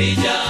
Sevilla.